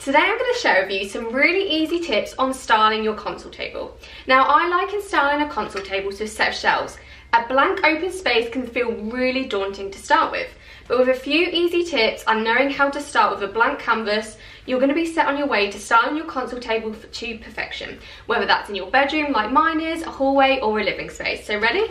Today I'm going to share with you some really easy tips on styling your console table. Now I like in styling a console table to a set of shelves. A blank open space can feel really daunting to start with, but with a few easy tips and knowing how to start with a blank canvas, you're going to be set on your way to styling your console table to perfection, whether that's in your bedroom like mine is, a hallway or a living space. So ready?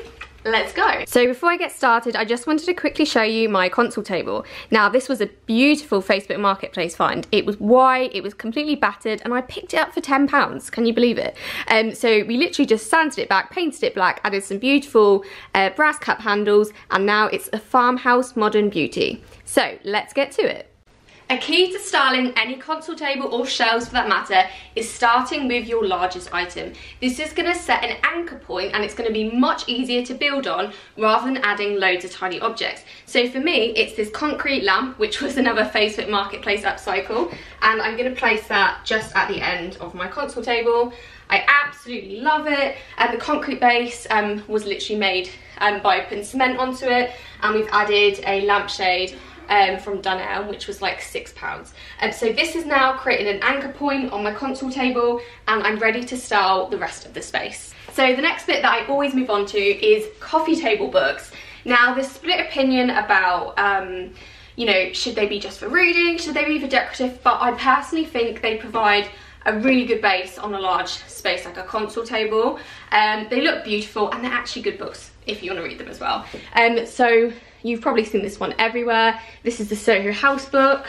Let's go. So before I get started, I just wanted to quickly show you my console table. Now this was a beautiful Facebook Marketplace find. It was white, it was completely battered, and I picked it up for 10 pounds, can you believe it? Um, so we literally just sanded it back, painted it black, added some beautiful uh, brass cup handles, and now it's a farmhouse modern beauty. So let's get to it. A key to styling any console table or shelves for that matter is starting with your largest item. This is going to set an anchor point and it's going to be much easier to build on rather than adding loads of tiny objects. So for me it's this concrete lamp which was another Facebook Marketplace upcycle and I'm going to place that just at the end of my console table. I absolutely love it and the concrete base um, was literally made um, by putting cement onto it and we've added a lampshade um, from Dunelm, which was like six pounds. And um, so this is now creating an anchor point on my console table and I'm ready to style the rest of the space. So the next bit that I always move on to is coffee table books. Now there's split opinion about um, you know, should they be just for reading, should they be for decorative, but I personally think they provide a really good base on a large space like a console table. Um, they look beautiful and they're actually good books if you want to read them as well. Um, so You've probably seen this one everywhere. This is the Soho House book.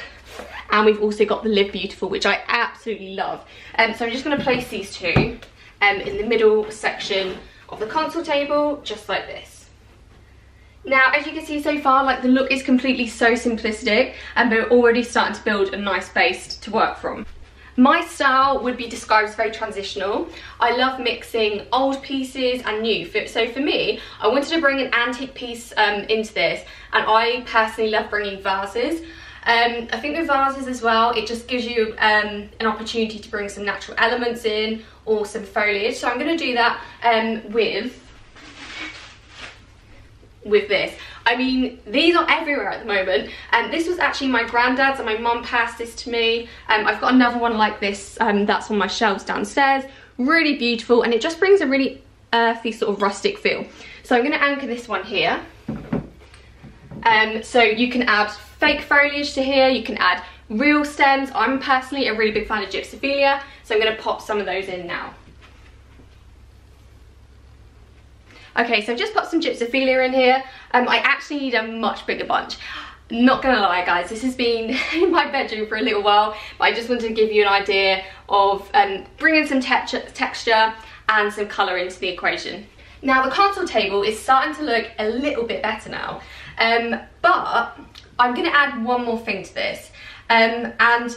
And we've also got the Live Beautiful, which I absolutely love. Um, so I'm just going to place these two um, in the middle section of the console table, just like this. Now, as you can see so far, like the look is completely so simplistic and we're already starting to build a nice base to work from. My style would be described as very transitional. I love mixing old pieces and new. So for me, I wanted to bring an antique piece um, into this and I personally love bringing vases. Um, I think with vases as well, it just gives you um, an opportunity to bring some natural elements in or some foliage. So I'm going to do that um, with with this. I mean, these are everywhere at the moment. And um, this was actually my granddad's and my mum passed this to me. Um, I've got another one like this um, that's on my shelves downstairs. Really beautiful and it just brings a really earthy sort of rustic feel. So I'm going to anchor this one here. Um, so you can add fake foliage to here, you can add real stems. I'm personally a really big fan of gypsophilia, so I'm going to pop some of those in now. Okay, so I've just put some Gypsophila in here. Um, I actually need a much bigger bunch. Not gonna lie guys, this has been in my bedroom for a little while, but I just wanted to give you an idea of um, bringing some te texture and some colour into the equation. Now the console table is starting to look a little bit better now, um, but I'm gonna add one more thing to this. Um, and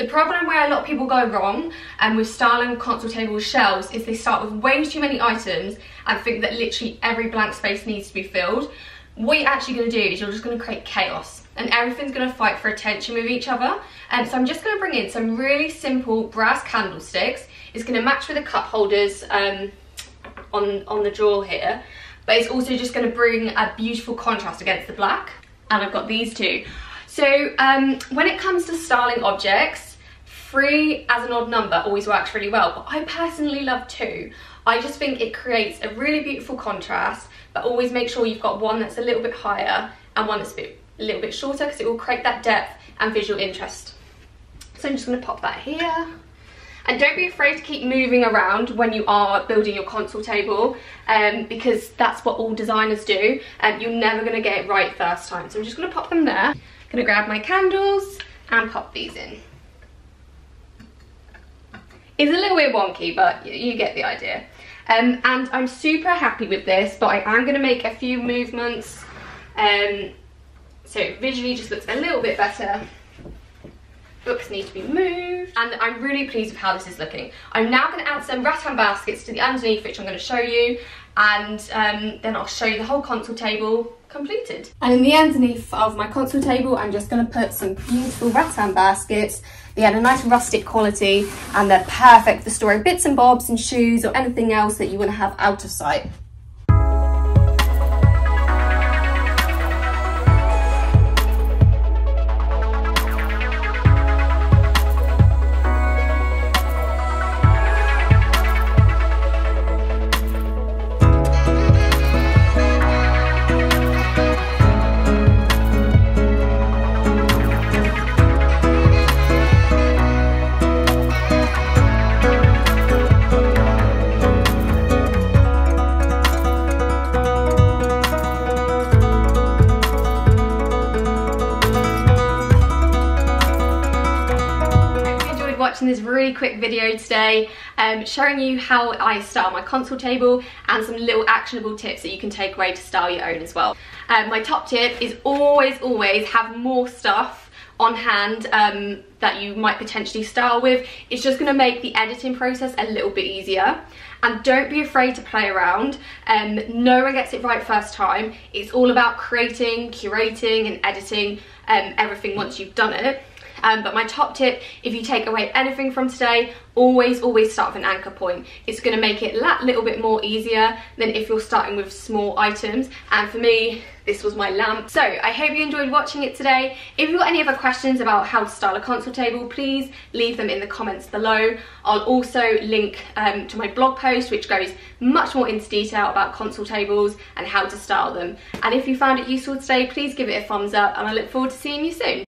the problem where a lot of people go wrong and um, with styling console table shelves is they start with way too many items and think that literally every blank space needs to be filled. What you're actually going to do is you're just going to create chaos and everything's going to fight for attention with each other. And so I'm just going to bring in some really simple brass candlesticks. It's going to match with the cup holders um, on, on the drawer here. But it's also just going to bring a beautiful contrast against the black. And I've got these two. So um, when it comes to styling objects, Three as an odd number always works really well, but I personally love two. I just think it creates a really beautiful contrast, but always make sure you've got one that's a little bit higher and one that's a, bit, a little bit shorter because it will create that depth and visual interest. So I'm just going to pop that here. And don't be afraid to keep moving around when you are building your console table um, because that's what all designers do. and you're never going to get it right first time. So I'm just going to pop them there. I'm Going to grab my candles and pop these in. It's a little bit wonky, but you get the idea. Um, and I'm super happy with this, but I am going to make a few movements. Um, so it visually just looks a little bit better. Books need to be moved. And I'm really pleased with how this is looking. I'm now going to add some rattan baskets to the underneath, which I'm going to show you. And um, then I'll show you the whole console table completed. And in the underneath of my console table, I'm just going to put some beautiful rattan baskets they had a nice rustic quality and they're perfect for storing bits and bobs and shoes or anything else that you want to have out of sight. Watching this really quick video today, um, showing you how I style my console table and some little actionable tips that you can take away to style your own as well. Um, my top tip is always, always have more stuff on hand um, that you might potentially style with. It's just gonna make the editing process a little bit easier. And don't be afraid to play around. Um, no one gets it right first time. It's all about creating, curating and editing um, everything once you've done it. Um, but my top tip, if you take away anything from today, always, always start with an anchor point. It's gonna make it that little bit more easier than if you're starting with small items. And for me, this was my lamp. So I hope you enjoyed watching it today. If you've got any other questions about how to style a console table, please leave them in the comments below. I'll also link um, to my blog post, which goes much more into detail about console tables and how to style them. And if you found it useful today, please give it a thumbs up and I look forward to seeing you soon.